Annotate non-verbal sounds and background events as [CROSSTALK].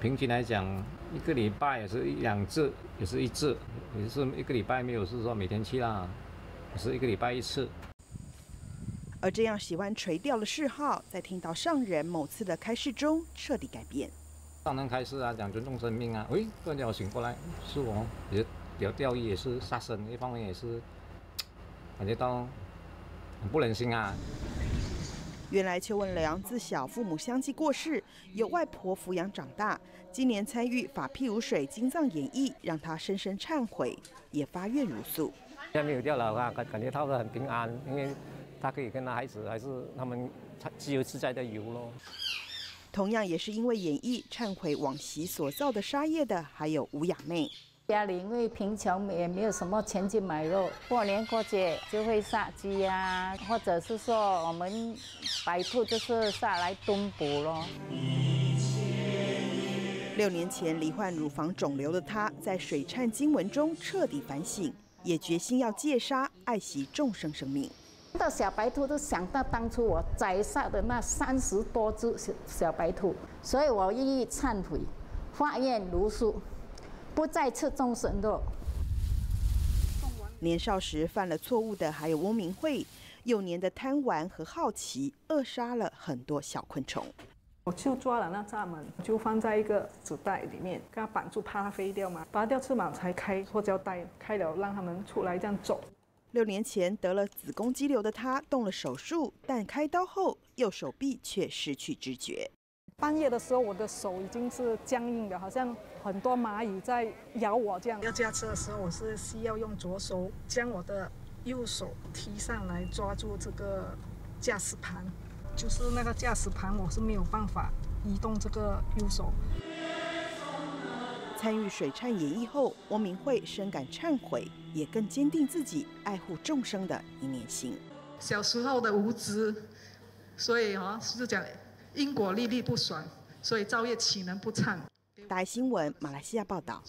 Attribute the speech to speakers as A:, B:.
A: 平均来讲，一个礼拜也是一两次，也是一次，也是一个礼拜没有是说每天去啦，也是一个礼拜一次。
B: 而这样喜欢垂钓的嗜好，在听到上人某次的开示中彻底改变。
A: 上人开示啊，讲尊重生命啊，喂，突然间我醒过来，是我也钓钓鱼也是杀生，一方面也是 [TSK] 感觉到很不忍心啊。
B: 原来邱文良自小父母相继过世，由外婆抚养长大。今年参与法譬如水金藏演绎，让他深深忏悔，也发愿如素。
C: 现在没有掉了啊，感感觉他很平安，因为他可以跟他孩子还是他们自由自在的游咯。
B: 同样也是因为演绎忏悔往昔所造的杀业的，还有吴雅妹。
D: 家里因为贫穷，也没有什么钱去买肉。过年过节就会杀鸡呀，或者是说我们白兔就是杀来炖补咯。
B: 六年前罹患乳房肿瘤的他，在水忏经文中彻底反省，也决心要戒杀，爱惜众生生命。
D: 到小白兔都想到当初我宰杀的那三十多只小小白兔，所以我愿意忏悔，发愿如数。不再吃众神肉。
B: 年少时犯了错误的还有翁明慧，幼年的贪玩和好奇扼杀了很多小昆虫。
E: 我就抓了那闸门，就放在一个纸袋里面，给它绑住，怕它飞掉嘛。拔掉翅膀才开塑胶袋，开了让他们出来这样走。
B: 六年前得了子宫肌瘤的她动了手术，但开刀后右手臂却失去知觉。
E: 半夜的时候，我的手已经是僵硬的，好像很多蚂蚁在咬我这样。要驾车的时候，我是需要用左手将我的右手提上来抓住这个驾驶盘，就是那个驾驶盘，我是没有办法移动这个右手。
B: 参与水忏演绎后，汪明慧深感忏悔，也更坚定自己爱护众生的一念心。
E: 小时候的无知，所以哈是讲。因果历历不爽，所以造业岂能不忏？
B: 大新闻，马来西亚报道。